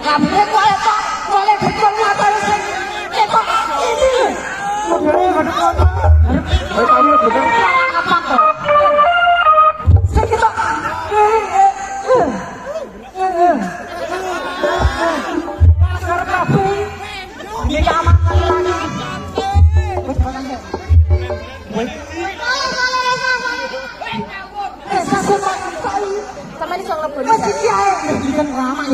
Kabeh kok kok boleh betul motor sing kok ini. Kamu bener. Apa kok? Sing kabeh. Lagi. Ya. Sama. Masih ramah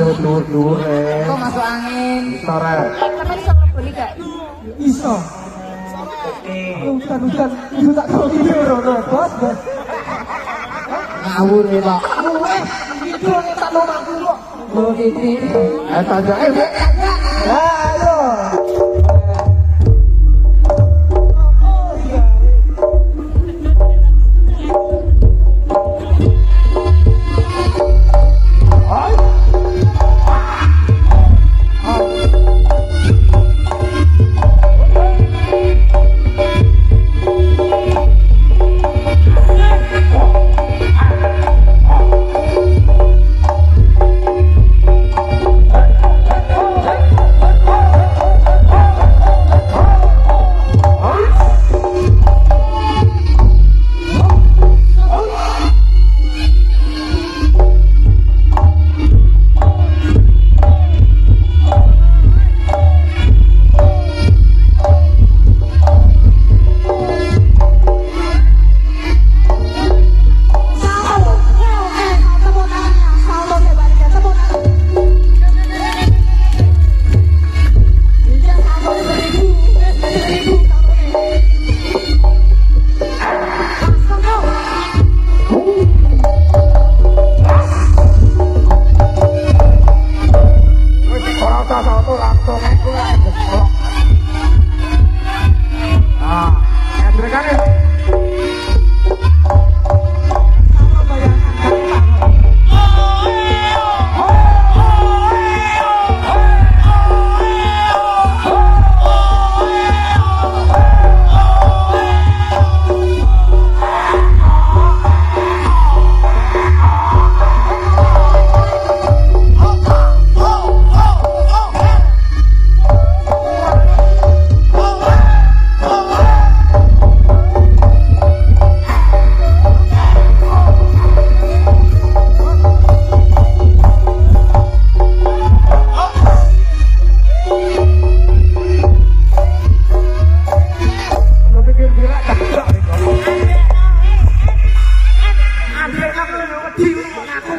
masuk angin. Kok masuk angin? Bisa rek. Bisa. Ustaz, Ustaz, Ustaz tak tahu video dong, dong, bos, bos. Ngawur ya, Pak. Ngawur, itu tak nomor dulu. Ngawur, itu. Eh, tajak, eh, eh,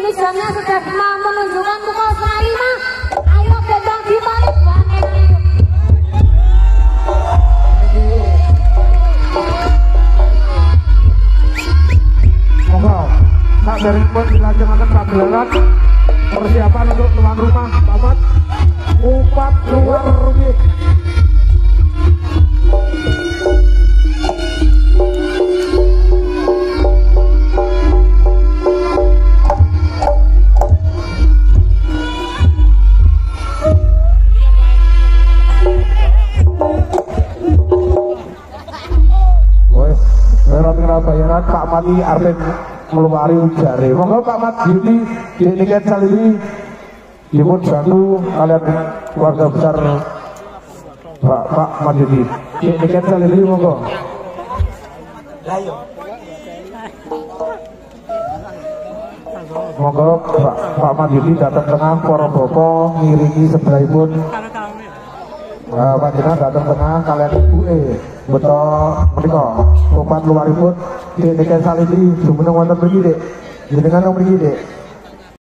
Ini, jamnya sudah menunjukkan pukul setengah. Ayo bebang dibalik. Monggo. Dari pun dilaksanakan pagelaran persiapan untuk tuan rumah Pamat Upat luar rumit. Wes, lewat kenal bayaran Pak Mati Arvin meluari ujare. Monggo Pak Mat Beauty di tiket kali ini dipun bantu kalian keluarga besar Pak Pak Mat Beauty. Di tiket kali ini monggo. Monggo Pak Pak Mat Beauty datang tengah para bapak ngiringi sebelahipun Uh, Eh, uh, panjenengan datang tengah kalian ibu e betul mereka empat luar ribut di negara salib jumeneng wonten wanita berbeda jadi kan yang berbeda